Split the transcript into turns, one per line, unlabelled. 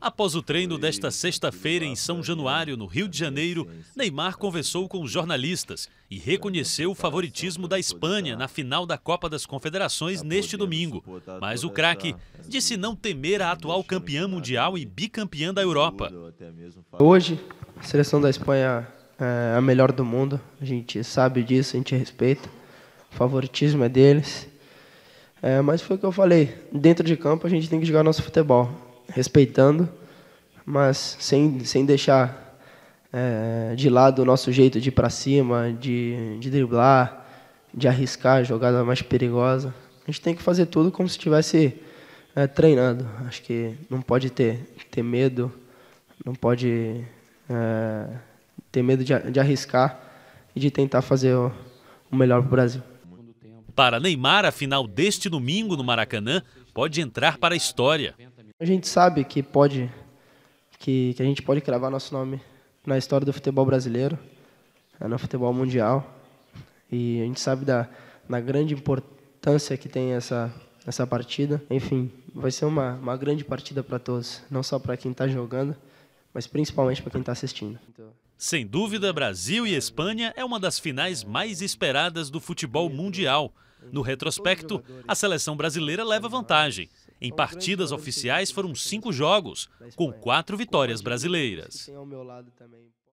Após o treino desta sexta-feira em São Januário, no Rio de Janeiro, Neymar conversou com os jornalistas e reconheceu o favoritismo da Espanha na final da Copa das Confederações neste domingo. Mas o craque disse não temer a atual campeã mundial e bicampeã da Europa.
Hoje, a seleção da Espanha é a melhor do mundo, a gente sabe disso, a gente respeita. O favoritismo é deles. É, mas foi o que eu falei, dentro de campo a gente tem que jogar nosso futebol respeitando, mas sem, sem deixar é, de lado o nosso jeito de ir para cima, de, de driblar, de arriscar a jogada mais perigosa. A gente tem que fazer tudo como se estivesse é, treinando. Acho que não pode ter, ter medo, não pode é, ter medo de, de arriscar e de tentar fazer o, o melhor para o Brasil.
Para Neymar, a final deste domingo no Maracanã pode entrar para a história.
A gente sabe que pode, que, que a gente pode cravar nosso nome na história do futebol brasileiro, né, no futebol mundial. E a gente sabe da, grande importância que tem essa, essa partida. Enfim, vai ser uma, uma grande partida para todos, não só para quem está jogando, mas principalmente para quem está assistindo.
Sem dúvida, Brasil e Espanha é uma das finais mais esperadas do futebol mundial. No retrospecto, a seleção brasileira leva vantagem. Em partidas oficiais foram cinco jogos, com quatro vitórias brasileiras.